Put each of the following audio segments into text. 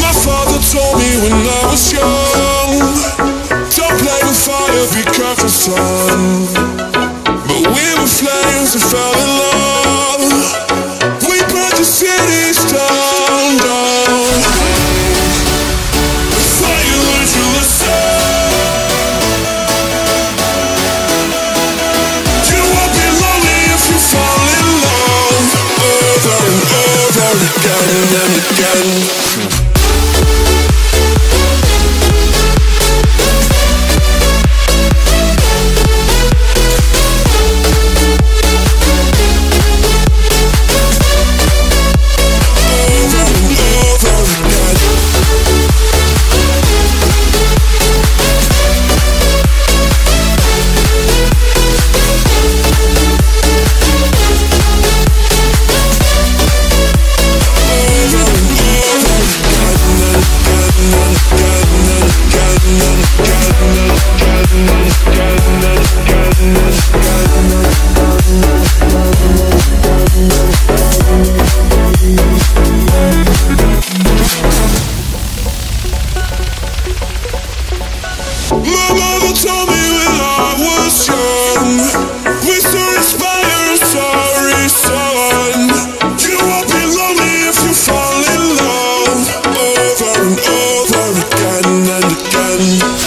My father told me when I was young Don't play with fire, be careful son But we were flames and fell in love We burned the cities down, me.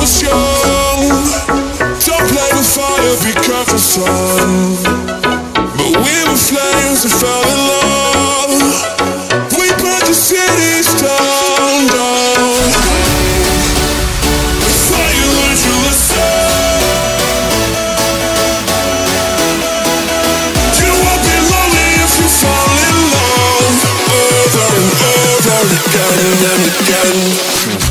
was young Don't play with fire, be careful son But we were flames and fell in love We burned the cities down, down Before you heard you listen You won't be lonely if you fall in love. Over and over again and again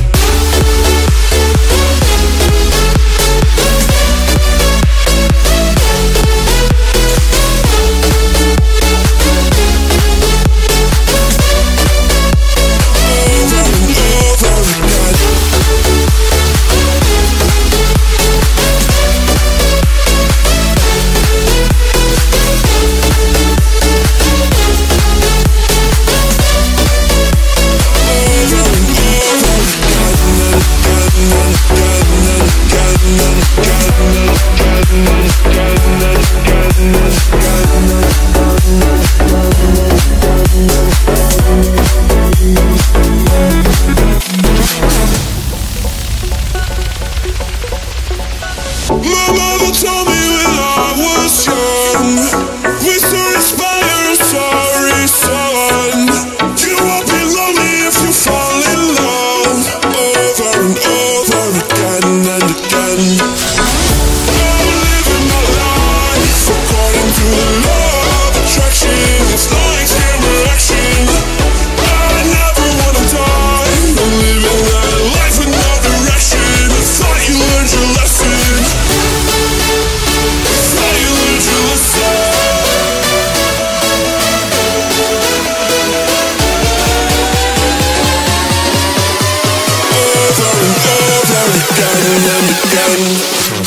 down, down, down.